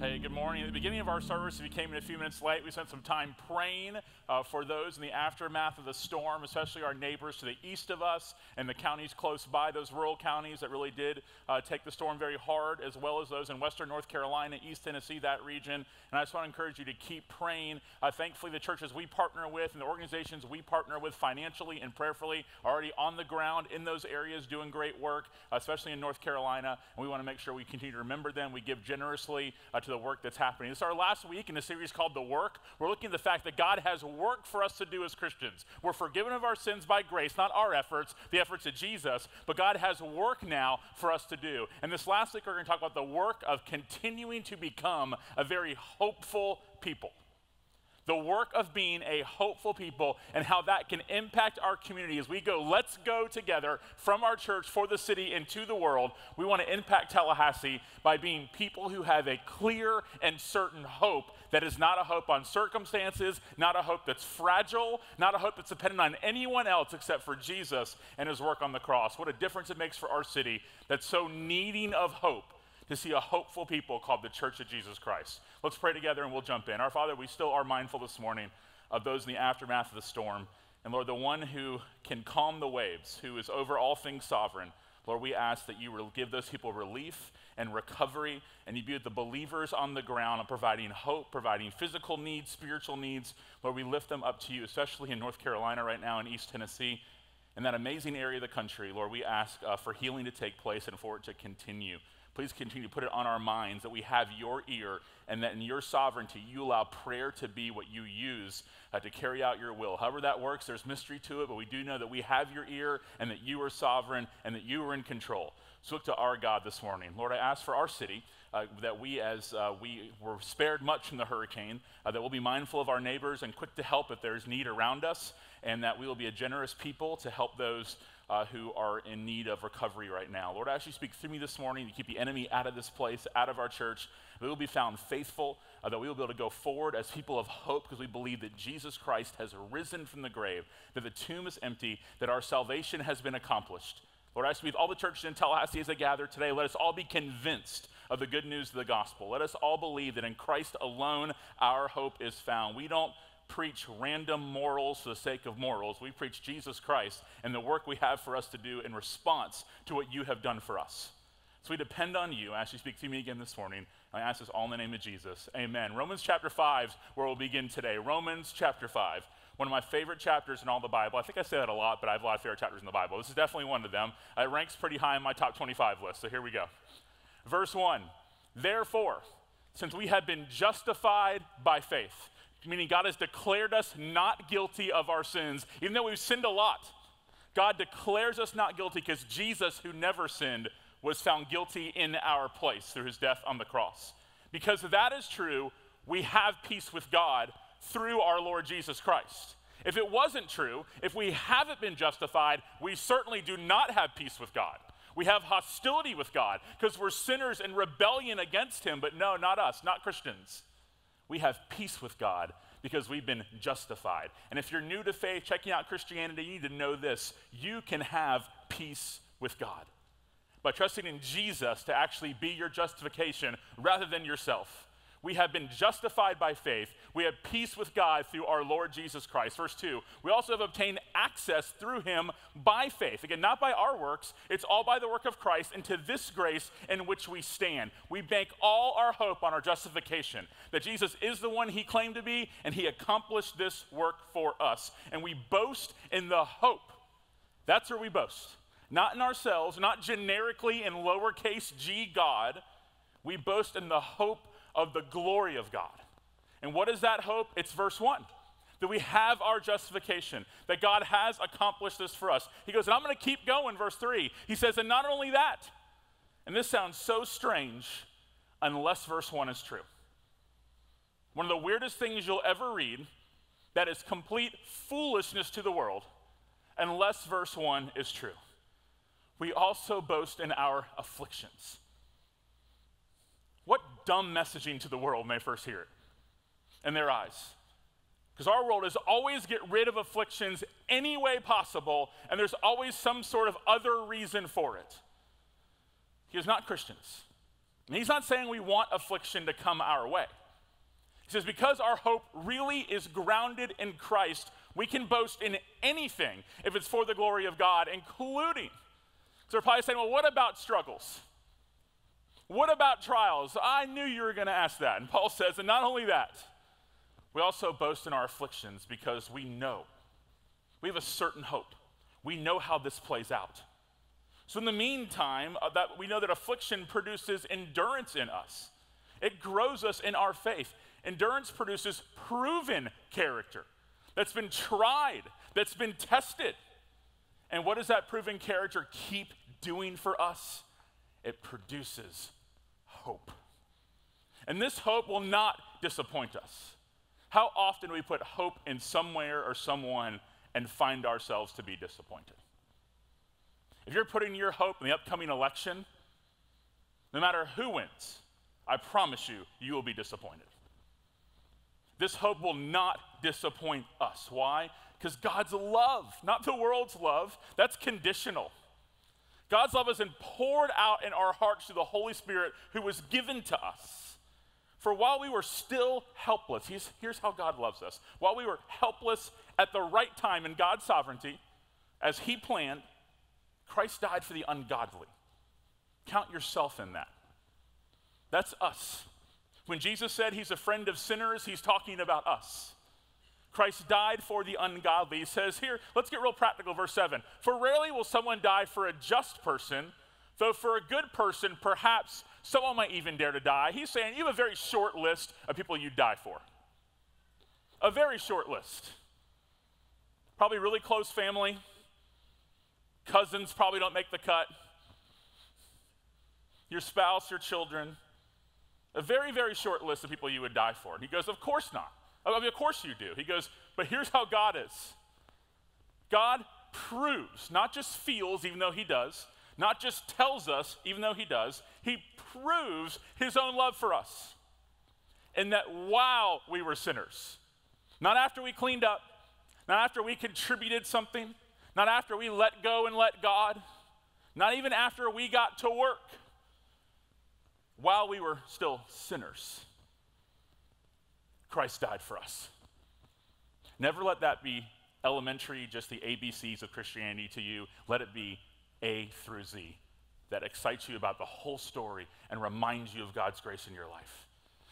Hey, good morning. At the beginning of our service, if you came in a few minutes late, we spent some time praying uh, for those in the aftermath of the storm, especially our neighbors to the east of us and the counties close by, those rural counties that really did uh, take the storm very hard, as well as those in western North Carolina, East Tennessee, that region. And I just want to encourage you to keep praying. Uh, thankfully, the churches we partner with and the organizations we partner with financially and prayerfully are already on the ground in those areas doing great work, especially in North Carolina. And we want to make sure we continue to remember them. We give generously uh, to the work that's happening. This is our last week in a series called The Work. We're looking at the fact that God has work for us to do as Christians. We're forgiven of our sins by grace, not our efforts, the efforts of Jesus, but God has work now for us to do. And this last week, we're going to talk about the work of continuing to become a very hopeful people the work of being a hopeful people and how that can impact our community as we go, let's go together from our church for the city into the world. We want to impact Tallahassee by being people who have a clear and certain hope that is not a hope on circumstances, not a hope that's fragile, not a hope that's dependent on anyone else except for Jesus and his work on the cross. What a difference it makes for our city that's so needing of hope to see a hopeful people called the Church of Jesus Christ. Let's pray together and we'll jump in. Our Father, we still are mindful this morning of those in the aftermath of the storm. And Lord, the one who can calm the waves, who is over all things sovereign, Lord, we ask that you will give those people relief and recovery, and you be with the believers on the ground, providing hope, providing physical needs, spiritual needs. Lord, we lift them up to you, especially in North Carolina right now, in East Tennessee, in that amazing area of the country. Lord, we ask uh, for healing to take place and for it to continue. Please continue to put it on our minds that we have your ear and that in your sovereignty you allow prayer to be what you use uh, to carry out your will. However that works, there's mystery to it, but we do know that we have your ear and that you are sovereign and that you are in control. So look to our God this morning. Lord, I ask for our city. Uh, that we, as uh, we were spared much from the hurricane, uh, that we'll be mindful of our neighbors and quick to help if there's need around us, and that we will be a generous people to help those uh, who are in need of recovery right now. Lord, I you speak through me this morning to keep the enemy out of this place, out of our church. That we will be found faithful, uh, that we will be able to go forward as people of hope because we believe that Jesus Christ has risen from the grave, that the tomb is empty, that our salvation has been accomplished. Lord, I speak all the churches in Tallahassee as they gather today. Let us all be convinced of the good news of the gospel. Let us all believe that in Christ alone our hope is found. We don't preach random morals for the sake of morals. We preach Jesus Christ and the work we have for us to do in response to what you have done for us. So we depend on you as you speak to me again this morning. I ask this all in the name of Jesus. Amen. Romans chapter 5 where we'll begin today. Romans chapter 5. One of my favorite chapters in all the Bible. I think I say that a lot, but I have a lot of favorite chapters in the Bible. This is definitely one of them. Uh, it ranks pretty high in my top 25 list, so here we go. Verse 1 Therefore, since we have been justified by faith, meaning God has declared us not guilty of our sins, even though we've sinned a lot. God declares us not guilty because Jesus, who never sinned, was found guilty in our place through his death on the cross. Because that is true, we have peace with God through our Lord Jesus Christ. If it wasn't true, if we haven't been justified, we certainly do not have peace with God. We have hostility with God because we're sinners in rebellion against Him, but no, not us, not Christians we have peace with God because we've been justified. And if you're new to faith, checking out Christianity, you need to know this you can have peace with God by trusting in Jesus to actually be your justification rather than yourself. We have been justified by faith. We have peace with God through our Lord Jesus Christ. Verse 2. We also have obtained access through him by faith. Again, not by our works, it's all by the work of Christ into this grace in which we stand. We bank all our hope on our justification, that Jesus is the one he claimed to be, and he accomplished this work for us. And we boast in the hope. That's where we boast. Not in ourselves, not generically in lowercase g God. We boast in the hope of the glory of God. And what is that hope? It's verse 1 that we have our justification, that God has accomplished this for us. He goes, and I'm going to keep going, verse 3. He says, and not only that, and this sounds so strange unless verse 1 is true. One of the weirdest things you'll ever read that is complete foolishness to the world unless verse 1 is true. We also boast in our afflictions. Dumb messaging to the world may first hear it in their eyes? Because our world is always get rid of afflictions any way possible, and there's always some sort of other reason for it. He is not Christians. And he's not saying we want affliction to come our way. He says, because our hope really is grounded in Christ, we can boast in anything if it's for the glory of God, including. So they're probably saying, well, what about struggles? What about trials? I knew you were going to ask that. And Paul says, and not only that, we also boast in our afflictions because we know, we have a certain hope. We know how this plays out. So, in the meantime, uh, that we know that affliction produces endurance in us. It grows us in our faith. Endurance produces proven character that's been tried, that's been tested. And what does that proven character keep doing for us? It produces hope. And this hope will not disappoint us. How often we put hope in somewhere or someone and find ourselves to be disappointed? If you're putting your hope in the upcoming election, no matter who wins, I promise you, you will be disappointed. This hope will not disappoint us. Why? Because God's love, not the world's love, that's conditional. God's love has been poured out in our hearts through the Holy Spirit who was given to us. For while we were still helpless, here's how God loves us. While we were helpless at the right time in God's sovereignty, as He planned, Christ died for the ungodly. Count yourself in that. That's us. When Jesus said he's a friend of sinners, he's talking about us. Christ died for the ungodly. He says here, let's get real practical, verse 7. For rarely will someone die for a just person, though for a good person, perhaps someone might even dare to die. He's saying you have a very short list of people you'd die for. A very short list. Probably really close family, Cousins probably don't make the cut. Your spouse, your children. A very, very short list of people you would die for. And he goes, Of course not. I mean, of course you do. He goes, But here's how God is God proves, not just feels, even though he does, not just tells us, even though he does, he proves his own love for us. And that while we were sinners, not after we cleaned up, not after we contributed something, not after we let go and let God. Not even after we got to work. While we were still sinners, Christ died for us. Never let that be elementary, just the ABCs of Christianity to you. Let it be A through Z that excites you about the whole story and reminds you of God's grace in your life.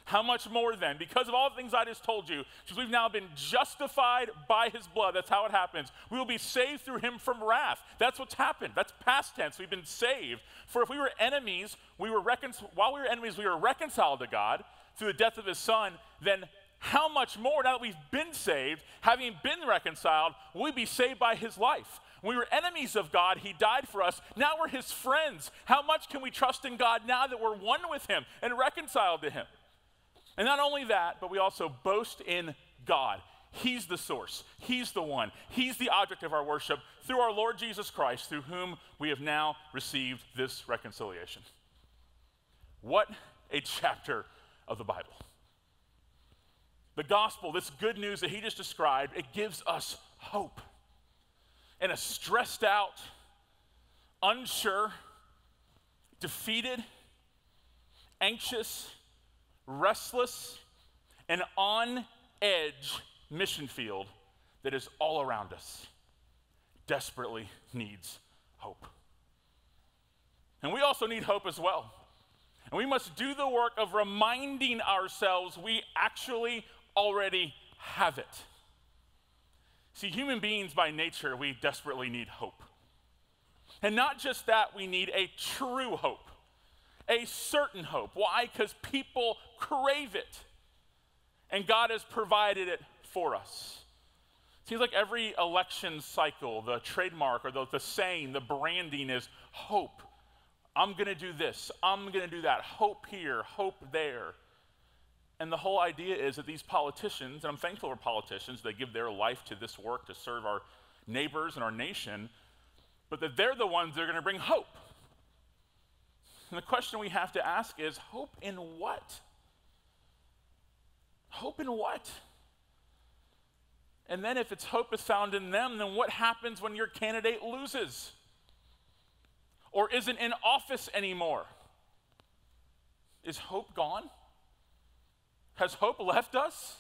How much more then? Because of all the things I just told you, because we've now been justified by his blood, that's how it happens. We will be saved through him from wrath. That's what's happened. That's past tense. We've been saved. For if we were enemies, we were recon- while we were enemies, we were reconciled to God through the death of his son, then how much more, now that we've been saved, having been reconciled, we be saved by his life? we were enemies of God, He died for us. Now we're His friends. How much can we trust in God now that we're one with Him and reconciled to Him? And not only that, but we also boast in God. He's the source. He's the one. He's the object of our worship through our Lord Jesus Christ, through whom we have now received this reconciliation. What a chapter of the Bible. The gospel, this good news that he just described, it gives us hope. In a stressed out, unsure, defeated, anxious, restless, and on edge mission field that is all around us desperately needs hope. And we also need hope as well. And we must do the work of reminding ourselves we actually already have it. See, human beings by nature, we desperately need hope. And not just that, we need a true hope a certain hope. Why? Because people crave it. And God has provided it for us. Seems like every election cycle, the trademark or the, the saying, the branding is hope. I'm going to do this. I'm going to do that. Hope here, hope there. And the whole idea is that these politicians, and I'm thankful for politicians, they give their life to this work to serve our neighbors and our nation, but that they're the ones that are going to bring hope. And the question we have to ask is hope in what? Hope in what? And then, if it's hope is found in them, then what happens when your candidate loses or isn't in office anymore? Is hope gone? Has hope left us?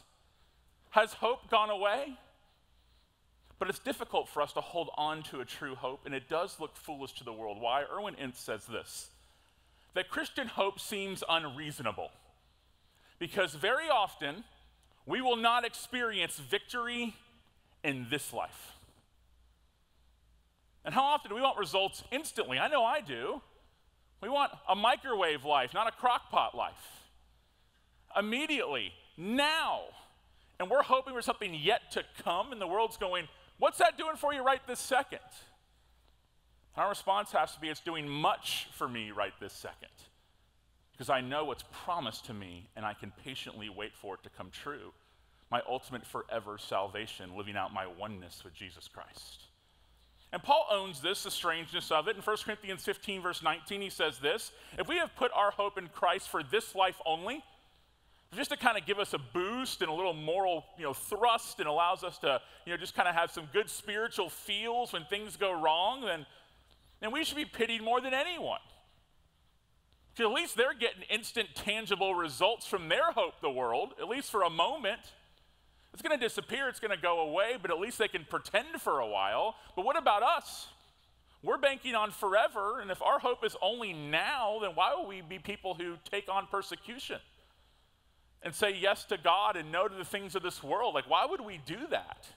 Has hope gone away? But it's difficult for us to hold on to a true hope, and it does look foolish to the world. Why? Erwin Ince says this that Christian hope seems unreasonable because very often we will not experience victory in this life. And how often do we want results instantly? I know I do. We want a microwave life, not a crock pot life. Immediately, now. And we're hoping for something yet to come, and the world's going, What's that doing for you right this second? Our response has to be, It's doing much for me right this second. Because I know what's promised to me, and I can patiently wait for it to come true. My ultimate forever salvation, living out my oneness with Jesus Christ. And Paul owns this, the strangeness of it. In 1 Corinthians 15, verse 19, he says this If we have put our hope in Christ for this life only, just to kind of give us a boost and a little moral you know, thrust and allows us to you know, just kind of have some good spiritual feels when things go wrong, then, then we should be pitied more than anyone. Because at least they're getting instant, tangible results from their hope, the world, at least for a moment. It's going to disappear, it's going to go away, but at least they can pretend for a while. But what about us? We're banking on forever, and if our hope is only now, then why would we be people who take on persecution and say yes to God and no to the things of this world? Like, why would we do that?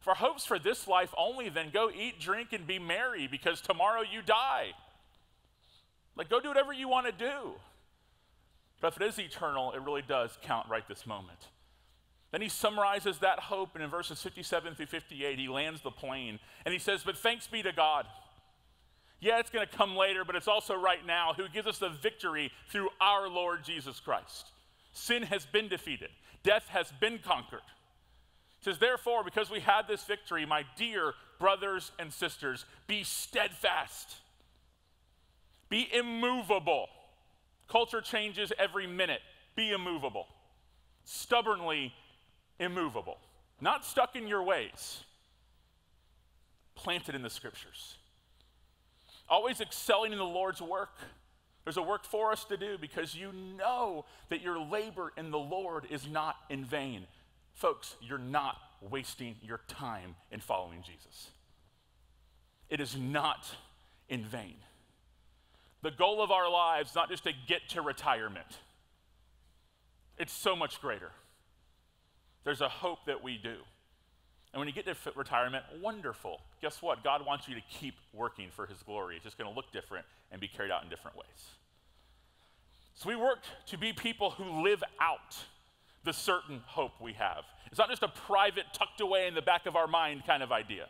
If our hope's for this life only, then go eat, drink, and be merry because tomorrow you die. Like, go do whatever you want to do. But if it is eternal, it really does count right this moment. Then he summarizes that hope, and in verses 57 through 58, he lands the plane. And he says, But thanks be to God. Yeah, it's going to come later, but it's also right now, who gives us the victory through our Lord Jesus Christ. Sin has been defeated, death has been conquered. Says, Therefore, because we had this victory, my dear brothers and sisters, be steadfast, be immovable. Culture changes every minute. Be immovable. Stubbornly immovable, not stuck in your ways, planted in the scriptures. Always excelling in the Lord's work. There's a work for us to do because you know that your labor in the Lord is not in vain. Folks, you're not wasting your time in following Jesus. It is not in vain. The goal of our lives, not just to get to retirement, it's so much greater. There's a hope that we do. And when you get to retirement, wonderful. Guess what? God wants you to keep working for His glory. It's just going to look different and be carried out in different ways. So we work to be people who live out the certain hope we have. It's not just a private, tucked away in the back of our mind kind of idea.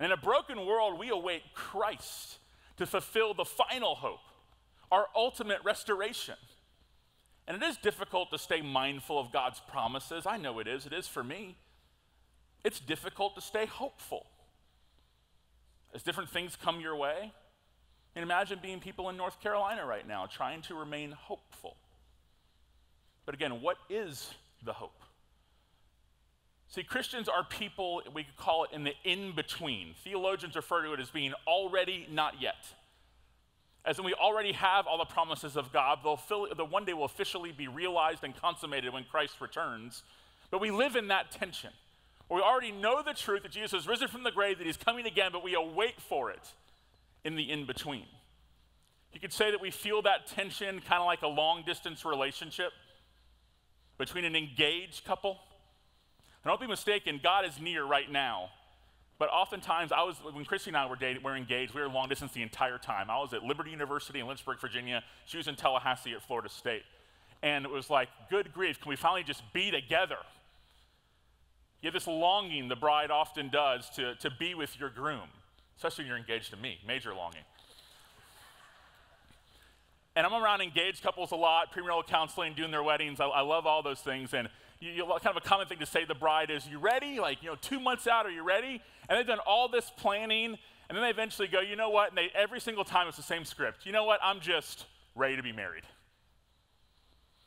And in a broken world, we await Christ to fulfill the final hope, our ultimate restoration. And it is difficult to stay mindful of God's promises. I know it is, it is for me. It's difficult to stay hopeful. As different things come your way, and imagine being people in North Carolina right now trying to remain hopeful. But again, what is the hope? See, Christians are people, we could call it in the in between. Theologians refer to it as being already, not yet as in we already have all the promises of God. They'll fill, the one day will officially be realized and consummated when Christ returns. But we live in that tension. We already know the truth that Jesus has risen from the grave, that he's coming again, but we await for it in the in between. You could say that we feel that tension kind of like a long distance relationship between an engaged couple. And don't be mistaken, God is near right now. But oftentimes, I was when Christy and I were dating, we were engaged. We were long distance the entire time. I was at Liberty University in Lynchburg, Virginia. She was in Tallahassee at Florida State, and it was like, good grief, can we finally just be together? You have this longing the bride often does to, to be with your groom, especially when you're engaged to me, major longing. And I'm around engaged couples a lot, premarital counseling, doing their weddings. I, I love all those things. And you, you, kind of a common thing to say to the bride is, You ready? Like, you know, two months out, are you ready? And they've done all this planning, and then they eventually go, You know what? And they, every single time it's the same script. You know what? I'm just ready to be married.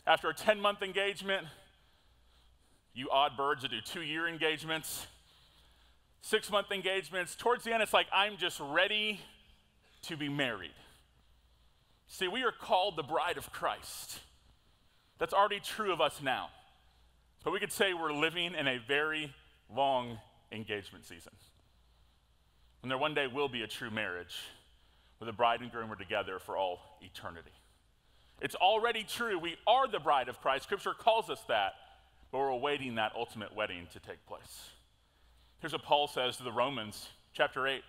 After a 10 month engagement, you odd birds that do two year engagements, six month engagements, towards the end, it's like, I'm just ready to be married. See, we are called the bride of Christ. That's already true of us now. But we could say we're living in a very long engagement season. And there one day will be a true marriage where the bride and groom are together for all eternity. It's already true. We are the bride of Christ. Scripture calls us that, but we're awaiting that ultimate wedding to take place. Here's what Paul says to the Romans, chapter 8.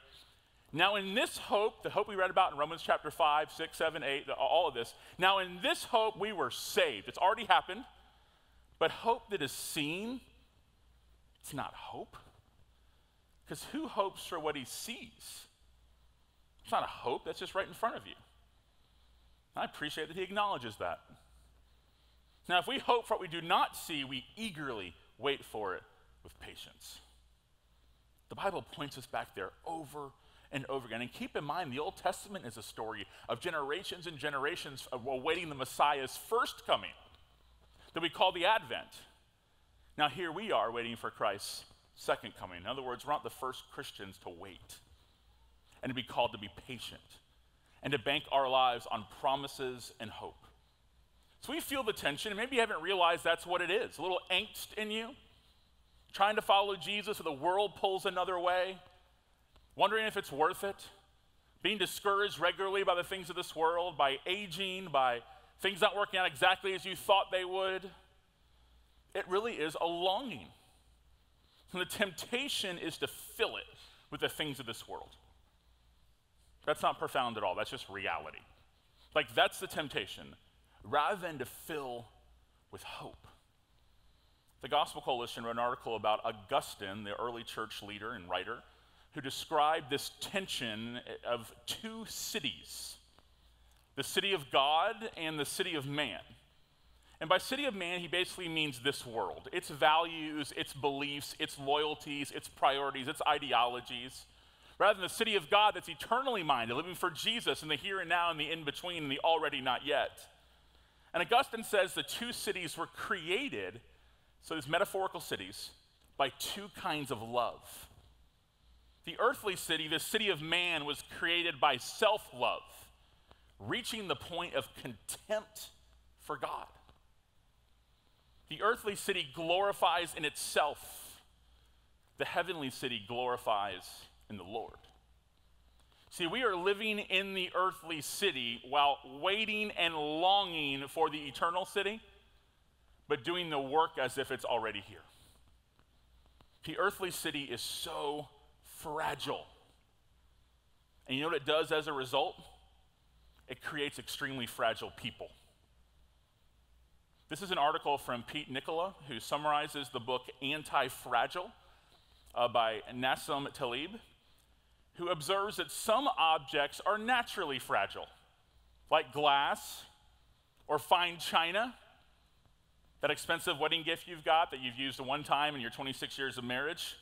Now, in this hope, the hope we read about in Romans chapter 5, 6, 7, 8, all of this, now in this hope we were saved. It's already happened, but hope that is seen, it's not hope. Because who hopes for what he sees? It's not a hope, that's just right in front of you. I appreciate that he acknowledges that. Now, if we hope for what we do not see, we eagerly wait for it with patience. The Bible points us back there over and over again. And keep in mind, the Old Testament is a story of generations and generations of awaiting the Messiah's first coming that we call the Advent. Now, here we are waiting for Christ's second coming. In other words, we're not the first Christians to wait and to be called to be patient and to bank our lives on promises and hope. So we feel the tension, and maybe you haven't realized that's what it is a little angst in you, trying to follow Jesus, or the world pulls another way, wondering if it's worth it, being discouraged regularly by the things of this world, by aging, by things not working out exactly as you thought they would. It really is a longing. And the temptation is to fill it with the things of this world. That's not profound at all. That's just reality. Like, that's the temptation, rather than to fill with hope. The Gospel Coalition wrote an article about Augustine, the early church leader and writer, who described this tension of two cities the city of God and the city of man. And by city of man, he basically means this world its values, its beliefs, its loyalties, its priorities, its ideologies rather than the city of God that's eternally minded, living for Jesus in the here and now and the in between and the already not yet. And Augustine says the two cities were created, so these metaphorical cities, by two kinds of love. The earthly city, the city of man, was created by self love, reaching the point of contempt for God. The earthly city glorifies in itself, the heavenly city glorifies in the Lord. See, we are living in the earthly city while waiting and longing for the eternal city, but doing the work as if it's already here. The earthly city is so fragile. And you know what it does as a result? It creates extremely fragile people. This is an article from Pete Nicola, who summarizes the book Anti Fragile uh, by Nassim Taleb who observes that some objects are naturally fragile, like glass or fine china, that expensive wedding gift you've got that you've used one time in your 26 years of marriage.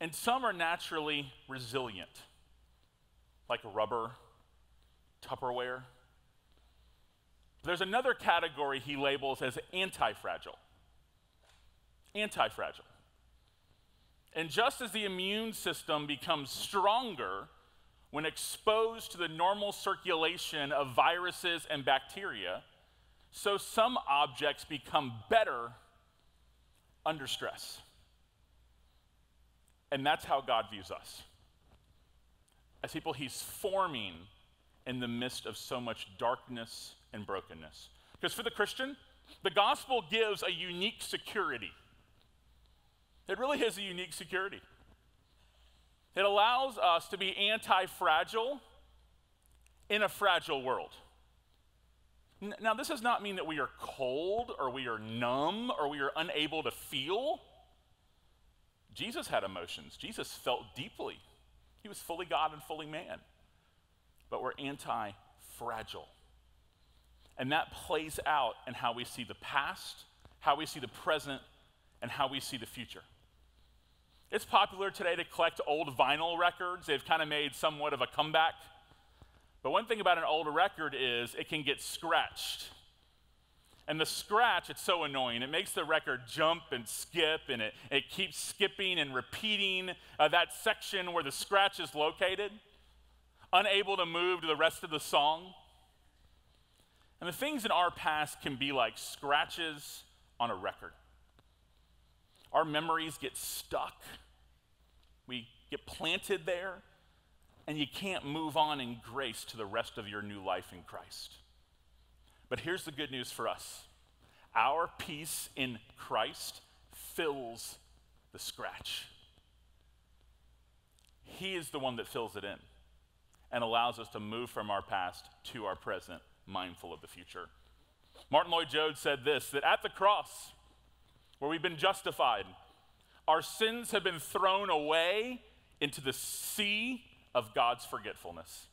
And some are naturally resilient, like rubber, Tupperware. There's another category he labels as anti fragile. Anti fragile. And just as the immune system becomes stronger when exposed to the normal circulation of viruses and bacteria, so some objects become better under stress. And that's how God views us. As people, He's forming in the midst of so much darkness and brokenness. Because for the Christian, the gospel gives a unique security. It really is a unique security. It allows us to be anti fragile in a fragile world. Now, this does not mean that we are cold or we are numb or we are unable to feel. Jesus had emotions, Jesus felt deeply. He was fully God and fully man. But we're anti fragile. And that plays out in how we see the past, how we see the present, and how we see the future. It's popular today to collect old vinyl records. They've kind of made somewhat of a comeback. But one thing about an old record is it can get scratched. And the scratch, it's so annoying. It makes the record jump and skip, and it, it keeps skipping and repeating uh, that section where the scratch is located. unable to move to the rest of the song. And the things in our past can be like scratches on a record. Our memories get stuck, we get planted there, and you can't move on in grace to the rest of your new life in Christ. But here's the good news for us our peace in Christ fills the scratch. He is the one that fills it in and allows us to move from our past to our present, mindful of the future. Martyn Lloyd-Jones said this that at the cross, where we've been justified, our sins have been thrown away into the sea of God's forgetfulness.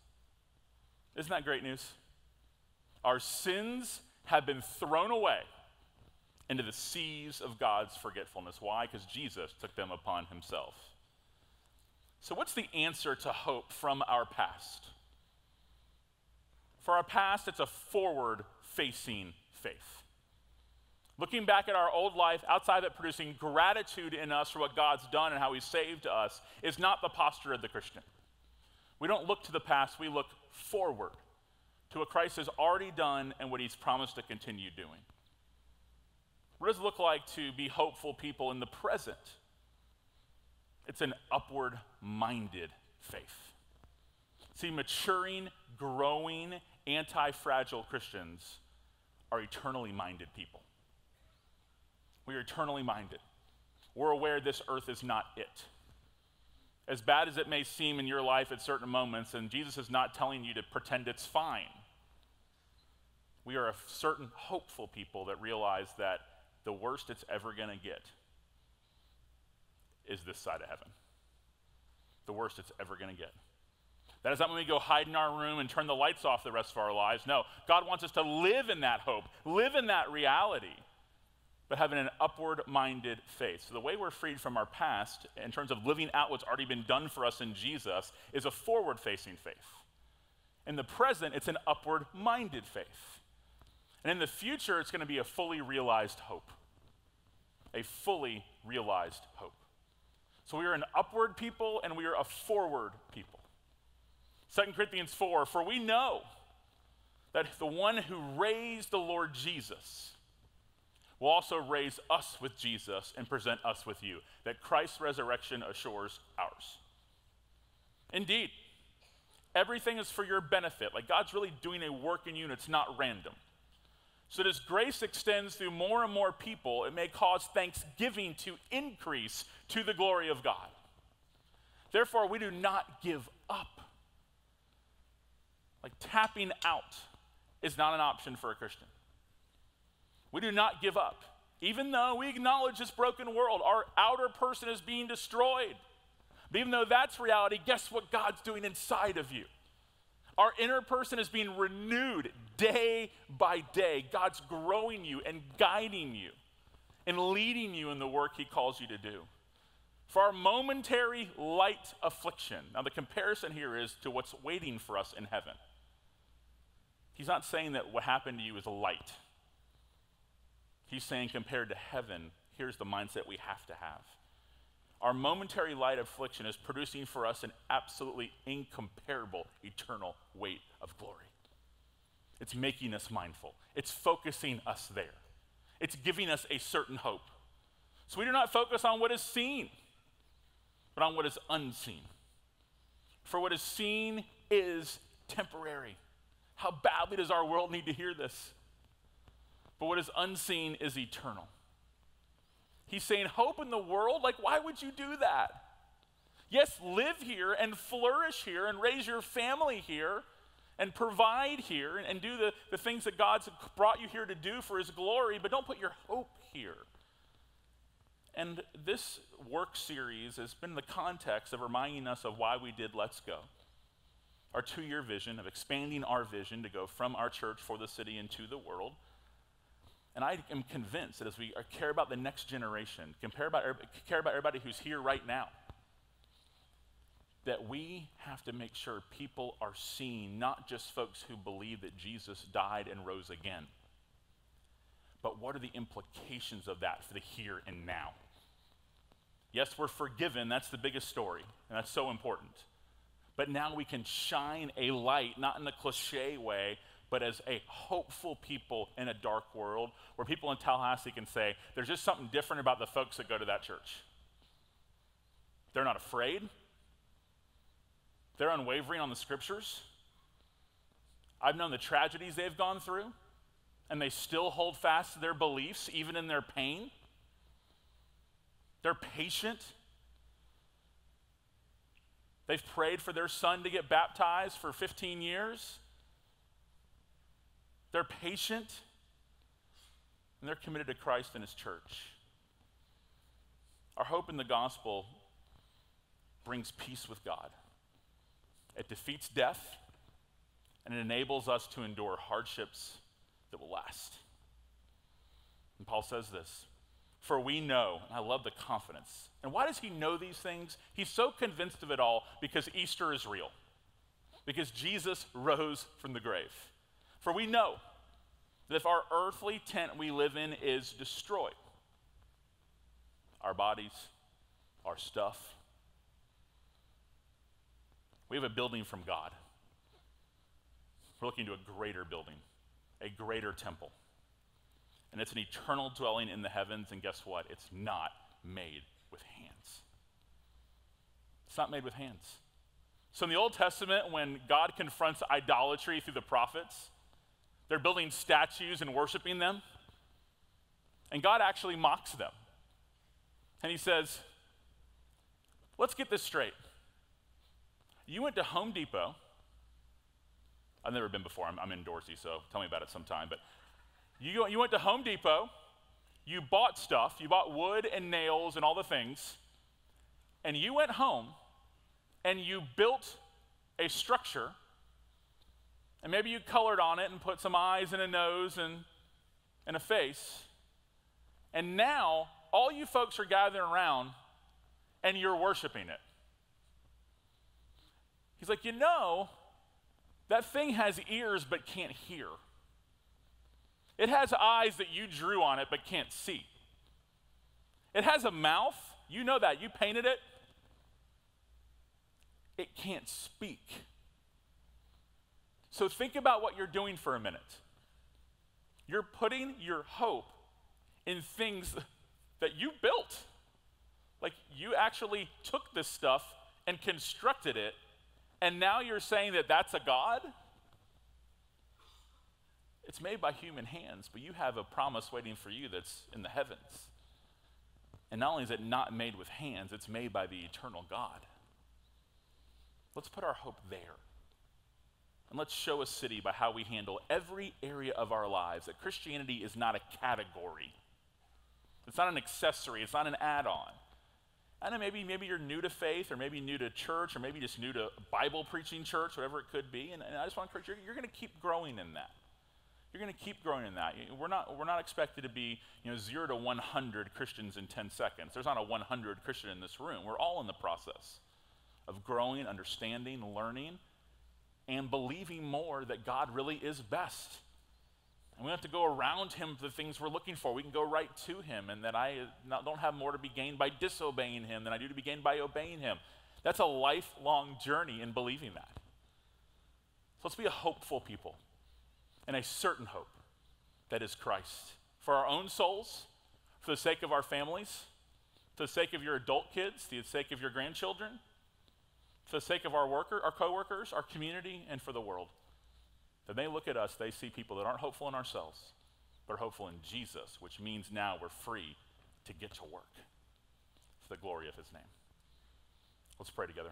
Isn't that great news? Our sins have been thrown away into the seas of God's forgetfulness. Why? Because Jesus took them upon himself. So, what's the answer to hope from our past? For our past, it's a forward facing faith. Looking back at our old life, outside of producing gratitude in us for what God's done and how He saved us, is not the posture of the Christian. We don't look to the past, we look forward to what Christ has already done and what He's promised to continue doing. What does it look like to be hopeful people in the present? It's an upward minded faith. See, maturing, growing, anti fragile Christians are eternally minded people. We are eternally minded. We're aware this earth is not it. As bad as it may seem in your life at certain moments, and Jesus is not telling you to pretend it's fine, we are a certain hopeful people that realize that the worst it's ever going to get is this side of heaven. The worst it's ever going to get. That is not when we go hide in our room and turn the lights off the rest of our lives. No, God wants us to live in that hope, live in that reality, but having an upward minded faith. So, the way we're freed from our past in terms of living out what's already been done for us in Jesus is a forward facing faith. In the present, it's an upward minded faith. And in the future, it's going to be a fully realized hope. A fully realized hope. So we are an upward people and we are a forward people. 2 Corinthians 4 For we know that the one who raised the Lord Jesus will also raise us with Jesus and present us with you, that Christ's resurrection assures ours. Indeed, everything is for your benefit. Like God's really doing a work in you and it's not random. So that as grace extends through more and more people, it may cause thanksgiving to increase to the glory of God. Therefore, we do not give up. Like tapping out is not an option for a Christian. We do not give up. Even though we acknowledge this broken world, our outer person is being destroyed. But even though that's reality, guess what God's doing inside of you? Our inner person is being renewed day by day. God's growing you and guiding you and leading you in the work He calls you to do. For our momentary light affliction, now the comparison here is to what's waiting for us in heaven. He's not saying that what happened to you is light. He's saying, compared to heaven, here's the mindset we have to have. Our momentary light affliction is producing for us an absolutely incomparable eternal weight of glory. It's making us mindful, it's focusing us there, it's giving us a certain hope. So we do not focus on what is seen, but on what is unseen. For what is seen is temporary. How badly does our world need to hear this? But what is unseen is eternal. He's saying, Hope in the world? Like, why would you do that? Yes, live here and flourish here and raise your family here and provide here and, and do the, the things that God's brought you here to do for His glory, but don't put your hope here. And this work series has been the context of reminding us of why we did Let's Go. Our two year vision of expanding our vision to go from our church for the city into the world and I am convinced that as we care about the next generation, care about, care about everybody who's here right now, that we have to make sure people are seeing not just folks who believe that Jesus died and rose again, but what are the implications of that for the here and now? Yes, we're forgiven. That's the biggest story, and that's so important. But now we can shine a light, not in a cliche way, but as a hopeful people in a dark world where people in Tallahassee can say, there's just something different about the folks that go to that church. They're not afraid, they're unwavering on the scriptures. I've known the tragedies they've gone through, and they still hold fast to their beliefs, even in their pain. They're patient. They've prayed for their son to get baptized for 15 years. They're patient and they're committed to Christ and His church. Our hope in the gospel brings peace with God, it defeats death, and it enables us to endure hardships that will last. And Paul says this For we know, and I love the confidence. And why does he know these things? He's so convinced of it all because Easter is real, because Jesus rose from the grave. For we know that if our earthly tent we live in is destroyed, our bodies, our stuff, we have a building from God. We're looking to a greater building, a greater temple. And it's an eternal dwelling in the heavens, and guess what? It's not made with hands. It's not made with hands. So in the Old Testament, when God confronts idolatry through the prophets, they're building statues and worshiping them. And God actually mocks them. And he says, Let's get this straight. You went to Home Depot. I've never been before. I'm, I'm in Dorsey, so tell me about it sometime. But you, you went to Home Depot, you bought stuff, you bought wood and nails and all the things, and you went home and you built a structure and maybe you colored on it and put some eyes and a nose and, and a face. And now all you folks are gathering around and you're worshiping it. He's like, you know, that thing has ears but can't hear. It has eyes that you drew on it but can't see. It has a mouth. You know that. You painted it. It can't speak. So think about what you're doing for a minute. You're putting your hope in things that you built. Like you actually took this stuff and constructed it, and now you're saying that that's a God? It's made by human hands, but you have a promise waiting for you that's in the heavens. And not only is it not made with hands, it's made by the eternal God. Let's put our hope there. And let's show a city by how we handle every area of our lives that Christianity is not a category. It's not an accessory, it's not an add-on. I know maybe, maybe you're new to faith, or maybe new to church, or maybe just new to Bible preaching church, whatever it could be. And, and I just want to encourage you, you're, you're going to keep growing in that. You're going to keep growing in that. We're not, we're not expected to be you know, 0 to 100 Christians in 10 seconds. There's not a 100 Christian in this room. We're all in the process of growing, understanding, learning, and believing more that God really is best. And we don't have to go around him for the things we're looking for. We can go right to him, and that I not, don't have more to be gained by disobeying him than I do to be gained by obeying him. That's a lifelong journey in believing that. So let's be a hopeful people and a certain hope that is Christ. For our own souls, for the sake of our families, for the sake of your adult kids, for the sake of your grandchildren, for the sake of our worker, our coworkers, our community, and for the world. That they look at us, they see people that aren't hopeful in ourselves, but are hopeful in Jesus, which means now we're free to get to work for the glory of his name. Let's pray together.